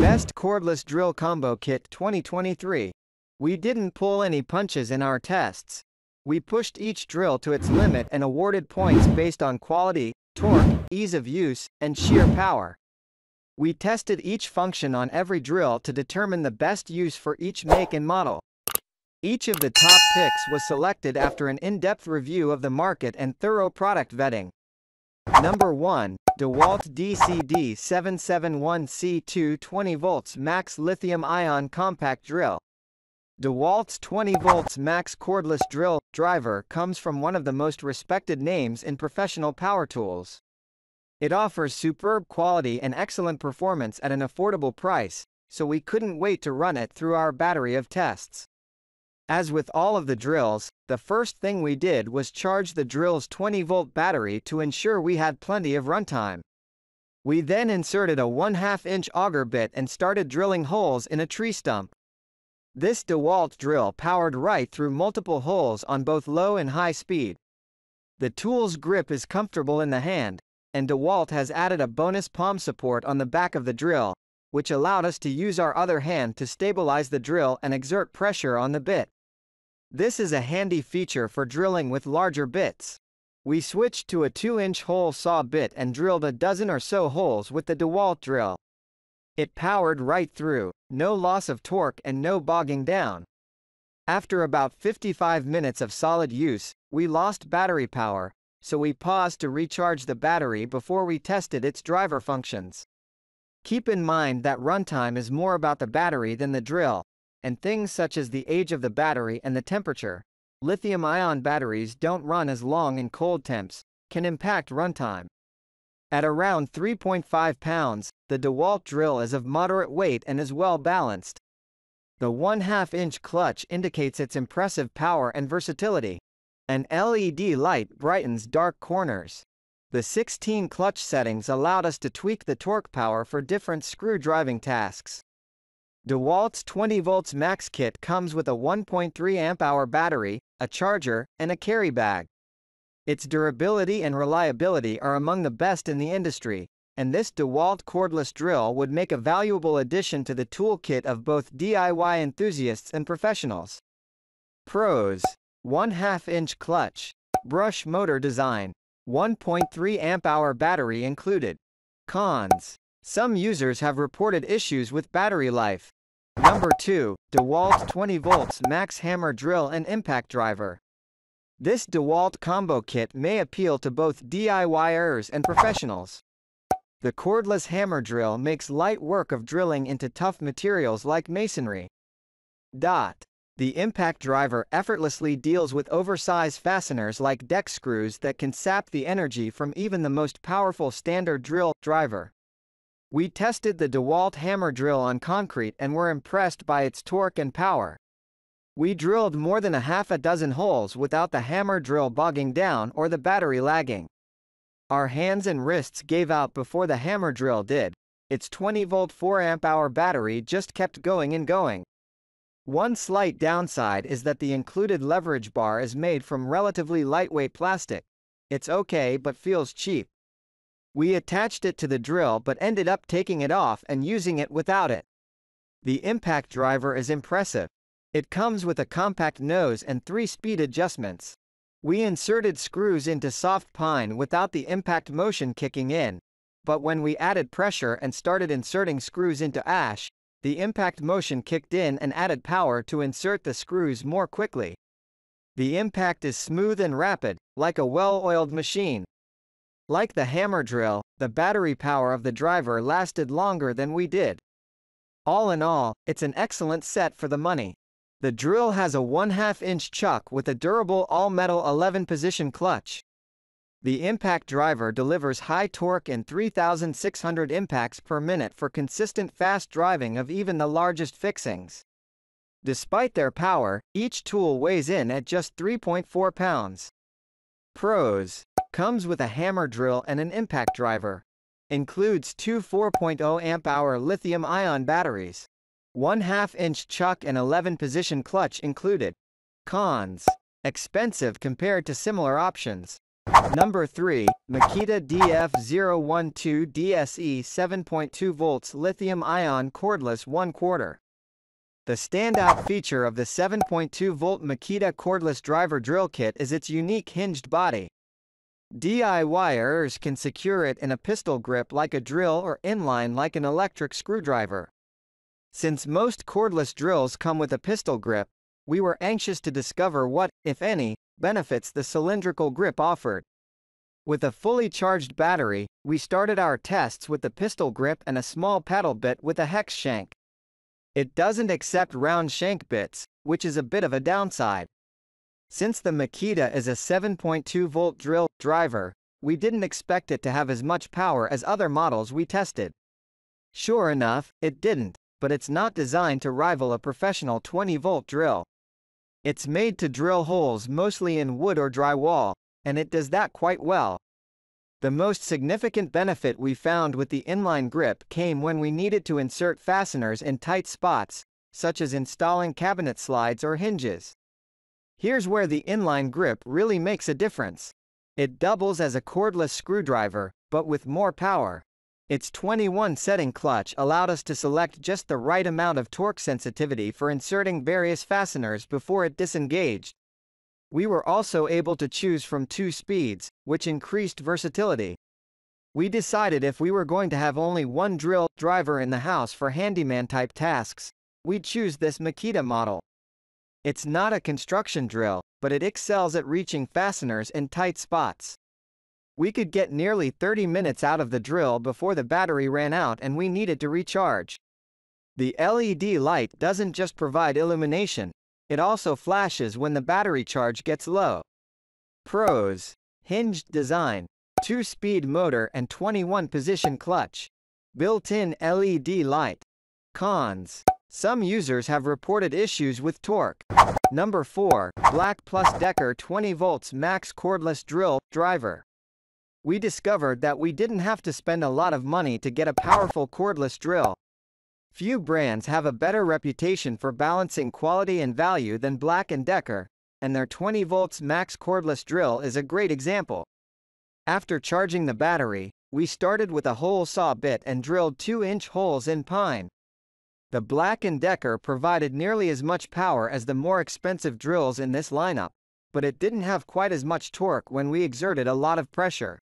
Best Cordless Drill Combo Kit 2023. We didn't pull any punches in our tests. We pushed each drill to its limit and awarded points based on quality, torque, ease of use, and sheer power. We tested each function on every drill to determine the best use for each make and model. Each of the top picks was selected after an in-depth review of the market and thorough product vetting. Number 1, DeWalt DCD771C2 20 volts max lithium-ion compact drill. DeWalt's 20 volts max cordless drill driver comes from one of the most respected names in professional power tools. It offers superb quality and excellent performance at an affordable price, so we couldn't wait to run it through our battery of tests. As with all of the drills, the first thing we did was charge the drill's 20-volt battery to ensure we had plenty of runtime. We then inserted a 1 2 inch auger bit and started drilling holes in a tree stump. This DeWalt drill powered right through multiple holes on both low and high speed. The tool's grip is comfortable in the hand, and DeWalt has added a bonus palm support on the back of the drill, which allowed us to use our other hand to stabilize the drill and exert pressure on the bit. This is a handy feature for drilling with larger bits. We switched to a 2-inch hole saw bit and drilled a dozen or so holes with the DeWalt drill. It powered right through, no loss of torque and no bogging down. After about 55 minutes of solid use, we lost battery power, so we paused to recharge the battery before we tested its driver functions. Keep in mind that runtime is more about the battery than the drill, and things such as the age of the battery and the temperature, lithium-ion batteries don't run as long in cold temps, can impact runtime. At around 3.5 pounds, the DeWalt drill is of moderate weight and is well balanced. The 1 2 inch clutch indicates its impressive power and versatility. An LED light brightens dark corners. The 16 clutch settings allowed us to tweak the torque power for different screw driving tasks. DeWalt's 20 volts max kit comes with a 1.3 amp hour battery, a charger, and a carry bag. Its durability and reliability are among the best in the industry, and this DeWalt cordless drill would make a valuable addition to the toolkit of both DIY enthusiasts and professionals. Pros 1 2 inch clutch, brush motor design, 1.3 amp hour battery included. Cons Some users have reported issues with battery life, Number 2, DeWalt 20 volts max hammer drill and impact driver. This DeWalt combo kit may appeal to both DIYers and professionals. The cordless hammer drill makes light work of drilling into tough materials like masonry. Dot. The impact driver effortlessly deals with oversized fasteners like deck screws that can sap the energy from even the most powerful standard drill driver. We tested the DeWalt hammer drill on concrete and were impressed by its torque and power. We drilled more than a half a dozen holes without the hammer drill bogging down or the battery lagging. Our hands and wrists gave out before the hammer drill did. Its 20 volt 4 amp hour battery just kept going and going. One slight downside is that the included leverage bar is made from relatively lightweight plastic. It's okay but feels cheap. We attached it to the drill but ended up taking it off and using it without it. The impact driver is impressive. It comes with a compact nose and three speed adjustments. We inserted screws into soft pine without the impact motion kicking in, but when we added pressure and started inserting screws into ash, the impact motion kicked in and added power to insert the screws more quickly. The impact is smooth and rapid, like a well-oiled machine, like the hammer drill, the battery power of the driver lasted longer than we did. All in all, it's an excellent set for the money. The drill has a 1 2 inch chuck with a durable all-metal 11-position clutch. The impact driver delivers high torque and 3,600 impacts per minute for consistent fast driving of even the largest fixings. Despite their power, each tool weighs in at just 3.4 pounds. Pros Comes with a hammer drill and an impact driver. Includes two 4.0 amp-hour lithium-ion batteries. 1 2 inch chuck and 11 position clutch included. Cons. Expensive compared to similar options. Number 3, Makita DF012 DSE 7.2 volts lithium-ion cordless 1 quarter. The standout feature of the 7.2 volt Makita cordless driver drill kit is its unique hinged body. DIYers can secure it in a pistol grip like a drill or inline like an electric screwdriver. Since most cordless drills come with a pistol grip, we were anxious to discover what, if any, benefits the cylindrical grip offered. With a fully charged battery, we started our tests with the pistol grip and a small paddle bit with a hex shank. It doesn't accept round shank bits, which is a bit of a downside. Since the Makita is a 7.2 volt drill driver, we didn't expect it to have as much power as other models we tested. Sure enough, it didn't, but it's not designed to rival a professional 20 volt drill. It's made to drill holes mostly in wood or drywall, and it does that quite well. The most significant benefit we found with the inline grip came when we needed to insert fasteners in tight spots, such as installing cabinet slides or hinges. Here's where the inline grip really makes a difference. It doubles as a cordless screwdriver, but with more power. Its 21 setting clutch allowed us to select just the right amount of torque sensitivity for inserting various fasteners before it disengaged. We were also able to choose from two speeds, which increased versatility. We decided if we were going to have only one drill driver in the house for handyman type tasks, we'd choose this Makita model. It's not a construction drill, but it excels at reaching fasteners in tight spots. We could get nearly 30 minutes out of the drill before the battery ran out and we needed to recharge. The LED light doesn't just provide illumination, it also flashes when the battery charge gets low. Pros. Hinged design. 2-speed motor and 21-position clutch. Built-in LED light. Cons. Some users have reported issues with torque. Number 4. Black Plus Decker 20 volts max cordless drill driver. We discovered that we didn't have to spend a lot of money to get a powerful cordless drill. Few brands have a better reputation for balancing quality and value than Black & Decker, and their 20 volts max cordless drill is a great example. After charging the battery, we started with a hole saw bit and drilled 2-inch holes in pine. The Black & Decker provided nearly as much power as the more expensive drills in this lineup, but it didn't have quite as much torque when we exerted a lot of pressure.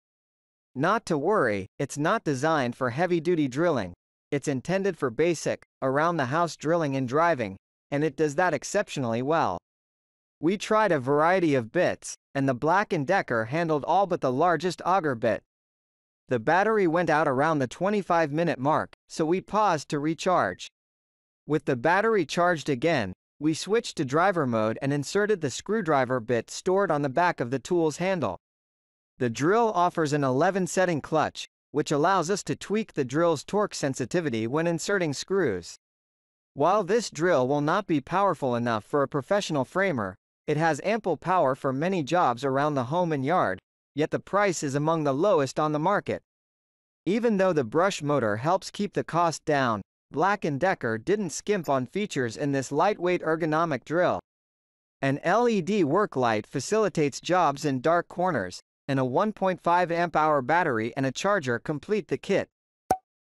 Not to worry, it's not designed for heavy-duty drilling. It's intended for basic, around-the-house drilling and driving, and it does that exceptionally well. We tried a variety of bits, and the Black & Decker handled all but the largest auger bit. The battery went out around the 25-minute mark, so we paused to recharge. With the battery charged again, we switched to driver mode and inserted the screwdriver bit stored on the back of the tool's handle. The drill offers an 11 setting clutch, which allows us to tweak the drill's torque sensitivity when inserting screws. While this drill will not be powerful enough for a professional framer, it has ample power for many jobs around the home and yard, yet the price is among the lowest on the market. Even though the brush motor helps keep the cost down, Black & Decker didn't skimp on features in this lightweight ergonomic drill. An LED work light facilitates jobs in dark corners, and a 1.5 amp-hour battery and a charger complete the kit.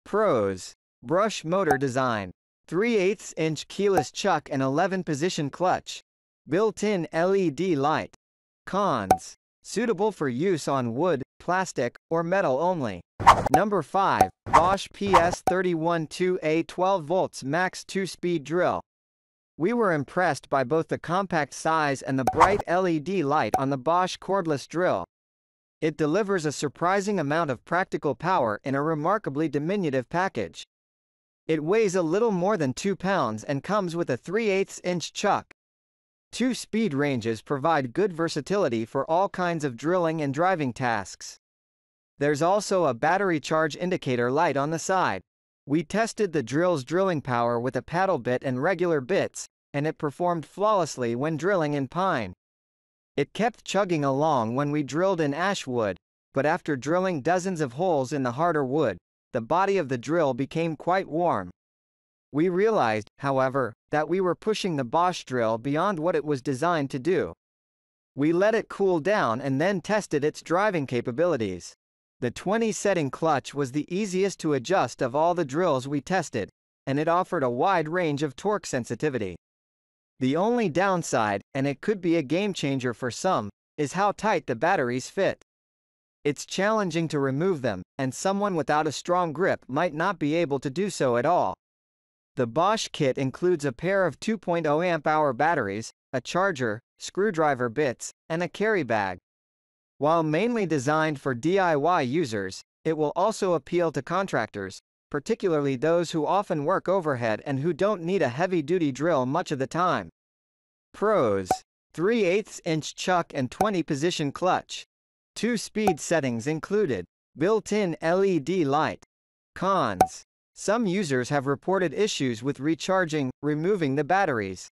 Pros. Brush motor design. 3 8 inch keyless chuck and 11 position clutch. Built-in LED light. Cons. Suitable for use on wood, plastic, or metal only. Number 5. Bosch PS312A 12 volts max 2-speed drill. We were impressed by both the compact size and the bright LED light on the Bosch cordless drill. It delivers a surprising amount of practical power in a remarkably diminutive package. It weighs a little more than 2 pounds and comes with a 3 8 inch chuck. Two speed ranges provide good versatility for all kinds of drilling and driving tasks. There's also a battery charge indicator light on the side. We tested the drill's drilling power with a paddle bit and regular bits, and it performed flawlessly when drilling in pine. It kept chugging along when we drilled in ash wood, but after drilling dozens of holes in the harder wood, the body of the drill became quite warm. We realized, however, that we were pushing the Bosch drill beyond what it was designed to do. We let it cool down and then tested its driving capabilities. The 20 setting clutch was the easiest to adjust of all the drills we tested, and it offered a wide range of torque sensitivity. The only downside, and it could be a game changer for some, is how tight the batteries fit. It's challenging to remove them, and someone without a strong grip might not be able to do so at all. The Bosch kit includes a pair of 2.0 amp-hour batteries, a charger, screwdriver bits, and a carry bag. While mainly designed for DIY users, it will also appeal to contractors, particularly those who often work overhead and who don't need a heavy-duty drill much of the time. Pros. 3 8 inch chuck and 20 position clutch. Two speed settings included. Built-in LED light. Cons. Some users have reported issues with recharging, removing the batteries.